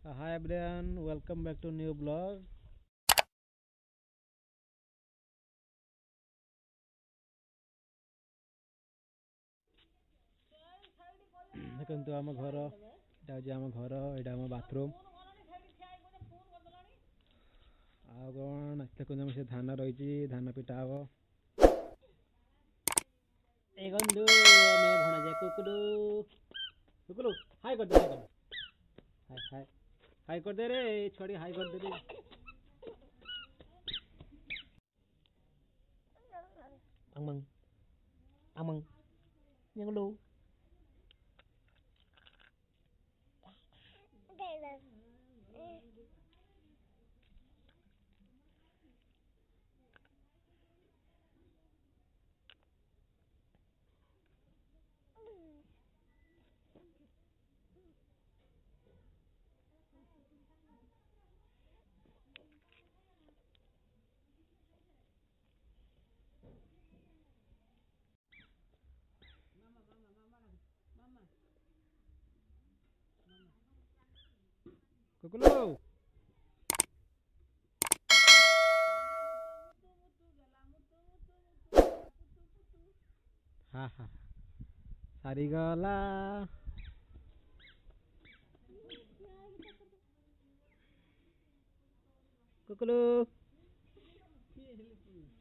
Uh, hi everyone, welcome back to new blog. ଦେଖନ୍ତୁ ଆମ ଘର ଏଇଟା ହେଉଛି ଆମ ଘର ଏଇଟା ଆମ ବାଥରୁମ୍ ଆଉ କ'ଣ ଦେଖନ୍ତୁ ଆମର ସେ ଧାନ ରହିଛି ଧାନ ପିଟା ହବ ଏ ଗନ୍ଧୁ ଆମେ ଭଣଜା କୁକୁରୁ କୁକୁରୁ ହାଇ କରିଦେ ହାଇ କରିଦେ ହାଇ হাই কর দে রে ছড়ি হাই কর দে রে আমং আমং নিগলো కొడుకులు. సరిగోలా. కుక్కులు.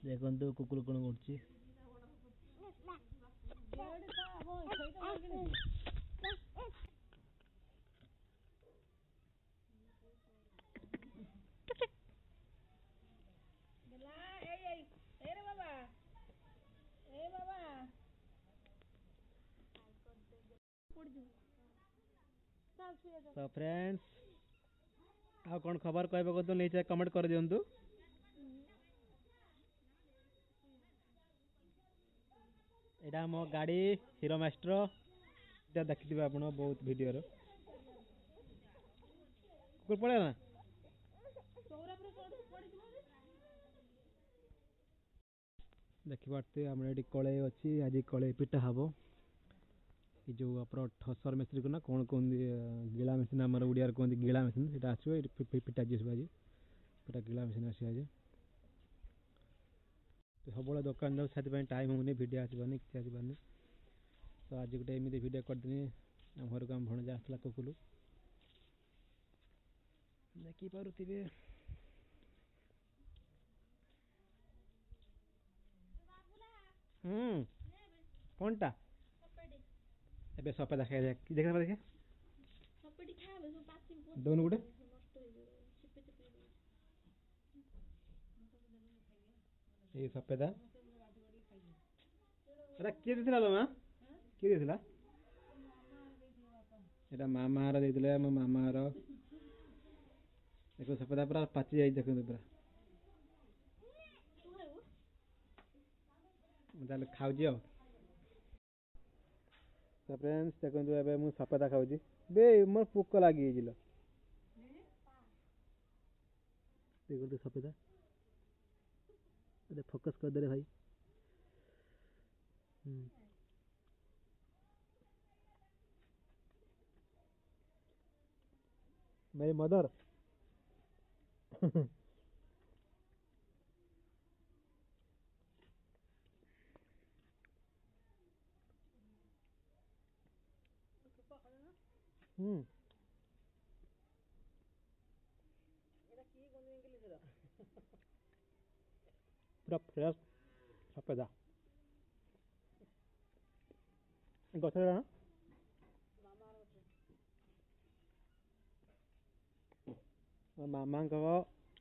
లేకుంటూ కుక్కులు కొనుగొచ్చి ତ ଫ୍ରେଣ୍ଡସ୍ ଆଉ କ'ଣ ଖବର କହିବେ କୁହନ୍ତୁ ନିଚେ କମେଣ୍ଟ କରିଦିଅନ୍ତୁ। ଏଇଟା ଆମ ଗାଡ଼ି ହିରୋ ମାଷ୍ଟ୍ର ଏଇଟା ଦେଖିଥିବେ ଆପଣ ବହୁତ ଭିଡ଼ିଓର କୁକୁର ପଳେଇଲା ନା? ଦେଖିପାରୁଥିବେ ଆମର ଏଠି କଳେଇ ଅଛି ଆଜି କଳେଇ ପିଠା ହବ। ଏ ଯେଉଁ ଆପଣ ଠସର ମିସ୍ତ୍ରୀକୁ ନା କ'ଣ କୁହନ୍ତି ଗିଳା ମେସିନ୍ ଆମର ଓଡ଼ିଆରେ କୁହନ୍ତି ଗିଳା ମେସିନ୍ ସେଇଟା ଆସିବ ଏଠି ପିଠା ଯିବ ଆଜି ପିଠା ଗିଳା ମେସିନ୍ ଆସିବ ଆଜି ସବୁବେଳେ ଦୋକାନ ଯାଉ ସେଥିପାଇଁ ଟାଇମ୍ ହେଉନି ଭିଡ଼ିଓ ଆସିବନି କିଛି ଆସିବନି ତ ଆଜି ଗୋଟେ ଏମିତି ଭିଡ଼ିଓ କରିଦେଲି ଆମ ଘରକୁ ଆମ ଭଣଜା ଆସିଥିଲା କୁକୁଲୁ ଦେଖିପାରୁଥିବେ ହୁଁ କ'ଣଟା ଏବେ ସଫେଦା ଖାଇ ଦେଖ ଦେଖ ଦେଖେ ଦଉନୁ ଗୋଟେ ଏଇ ସଫେଦା ଏଟା କିଏ ଦେଇଥିଲା ଲୋ ମା କିଏ ଦେଇଥିଲା ଏଇଟା ମାମା ଘର ଦେଇଥିଲେ ମୋ ମାମା ଘର ଦେଖ ସଫେଦା ପୁରା ପାଚି ଯାଇଛି ଦେଖନ୍ତୁ ପୁରା ମୁଁ ତାହେଲେ ଖାଉଛି ଆଉ তো ফ্রেন্ডস দেখুন এবার মু সাপটা খাওছি বে মোর পোক লাগি গেছিল দেখুন তো সাপটা अरे फोकस कर दे रे भाई मेरी मदर হুম পুরা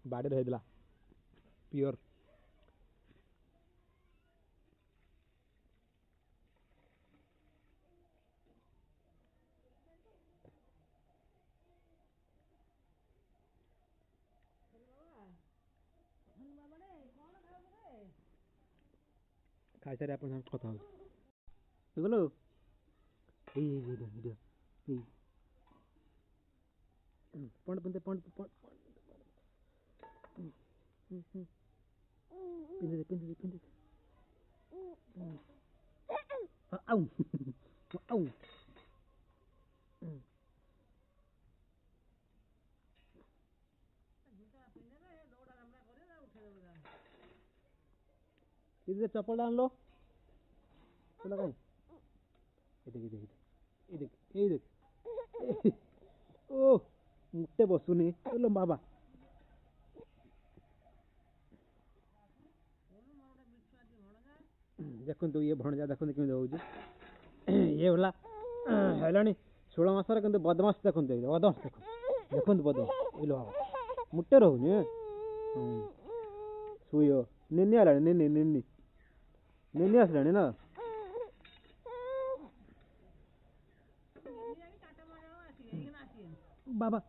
ବାଡ଼ିରେ ହେଇଥିଲା ପିଓର কালচারে আপনার সঙ্গে কথা হবে এগুলো এই এই ভিডিও ভিডিও এই পয়েন্ট পয়েন্ট পয়েন্ট পয়েন্ট পিন্দে পিন্দে পিন্দে আউ ఇది ଚପଲଟା ଆଣିଲ କୋଉଟା କାଇଁ ଏ ଦେଖ ଏ ଦେଖ ଏ ଦେଖ ଏଇ ଦେଖ ଓ ମୁଟେ ବସୁନି ଲୋ ବାବା ଦେଖନ୍ତୁ ଇଏ ଭଣଜା ଦେଖନ୍ତୁ କେମିତି ହଉଛି ଇଏ ହେଲା ହେଲାଣି ଷୋହଳ ମାସର କିନ୍ତୁ ବଦମାସ ଦେଖନ୍ତୁ ଏଇ ବଦମାସ ଦେଖନ୍ତୁ ଦେଖନ୍ତୁ ବଦମାସ ଏଇ ଲୋ ବାବା ମୁଟେ ରହୁନି ହୁଁ ଶୋଇବ ନିନି ଆଇଲାଣି ନିନି ନିନି नहीं नहीं हंस लेने ना? बाबा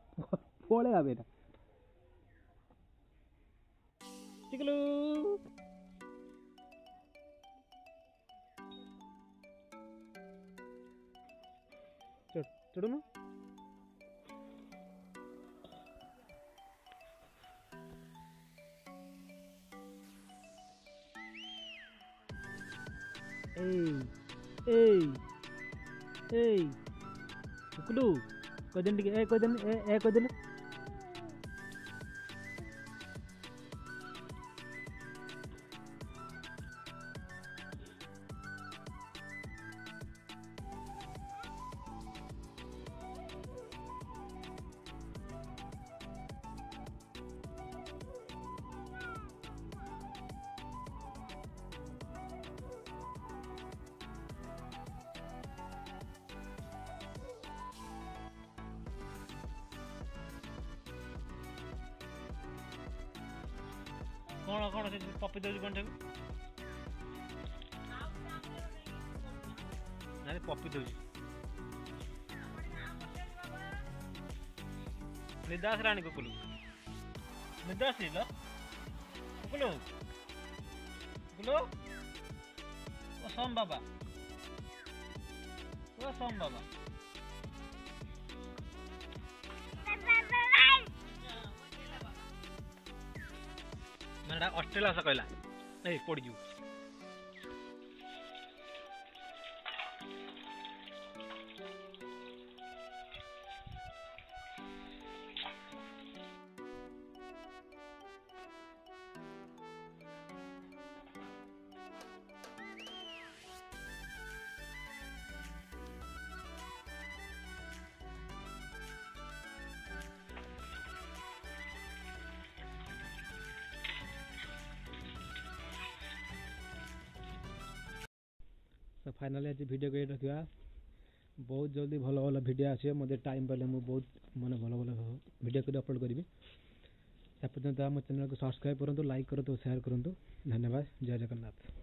फोड़ेगा बेटा। चिकलू। चढ़ो ना। ఏయ్ కుక్కుడు కొద్దింటికి ఏ కొద్దిని ఏ ఏ కొద్దిలు କ'ଣ କ'ଣ ସେ ପପି ଦେଉଛି କ'ଣ ତାକୁ ନାଇଁ ପପି ଦେଉଛି ନିଦ ଆସିଲାଣି କୁକୁଲୁ ନିଦ ଆସିଲ କୁକୁଲୁ କୁକୁଲୁ ଓ ସୋମ ବାବା ଓ ସୋମ ବାବା Trela Sakala. That is for you. Finally ଆଜି ଭିଡ଼ିଓ ଏଇଠି ରଖିବା। ବହୁତ ଜଲ୍ଦି ଭଲ ଭଲ ଭିଡ଼ିଓ ଆସିବ। ମୋତେ ଟାଇମ୍ ପାଇଲେ ମୁଁ ବହୁତ ମାନେ ଭଲ ଭଲ ଭିଡ଼ିଓ କରି ଅପଲୋଡ଼ କରିବି। ସେ ପର୍ଯ୍ୟନ୍ତ ଆମ ଚ୍ୟାନେଲକୁ ସବସ୍କ୍ରାଇବ୍ କରନ୍ତୁ ଲାଇକ୍ କରନ୍ତୁ ସେୟାର କରନ୍ତୁ। ଧନ୍ୟବାଦ। ଜୟ ଜଗନ୍ନାଥ।